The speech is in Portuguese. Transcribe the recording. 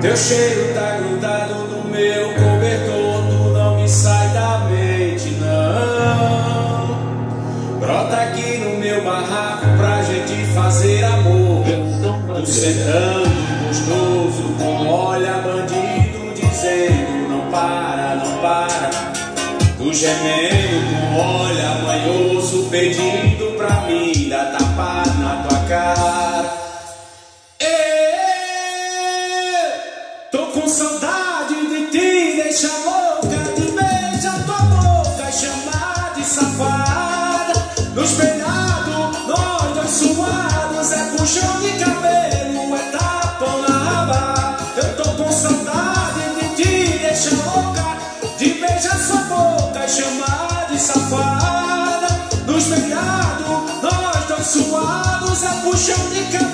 Teu cheiro tá grudado no meu cobertor, tu não me sai da mente, não. Brota aqui no meu barraco pra gente fazer amor. Tu sentando gostoso, com olha bandido, dizendo não para, não para. Tu gemendo com olha manhoso, pedindo pra mim com saudade de ti, deixa louca, de beija tua boca, é chamar de safada. No espelhado, nós dois suados, é puxão de cabelo, é tapão na aba. Eu tô com saudade de ti, deixa louca, de beija sua boca, é chamar de safada. No espelhado, nós dois suados, é puxão de cabelo.